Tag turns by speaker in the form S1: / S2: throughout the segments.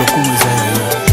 S1: louco, é eu.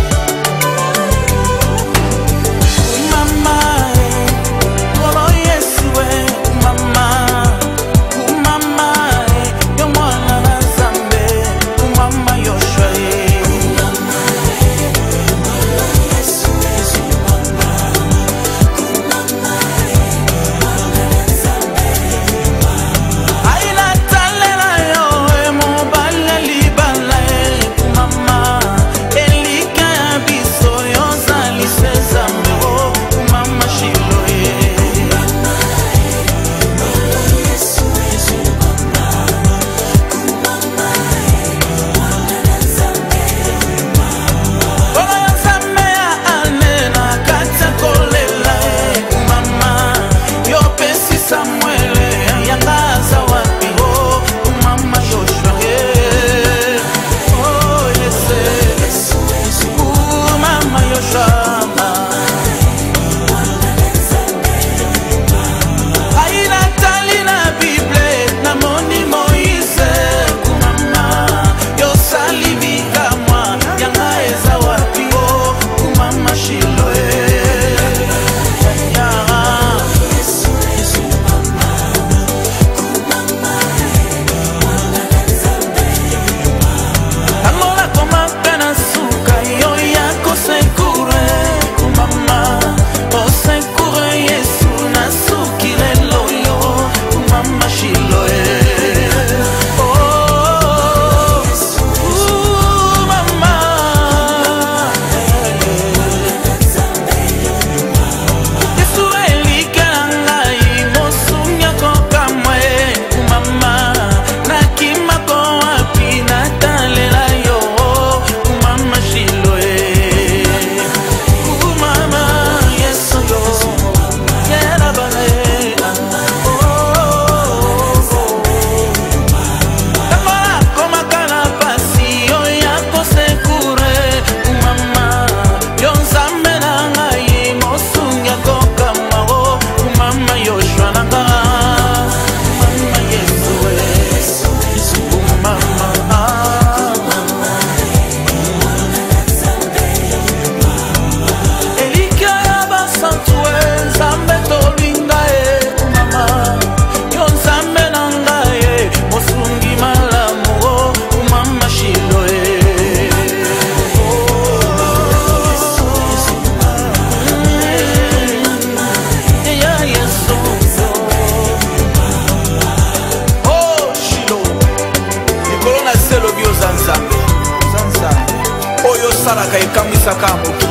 S1: osalaka ekamwisaka moto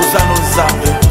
S1: oza no nzambe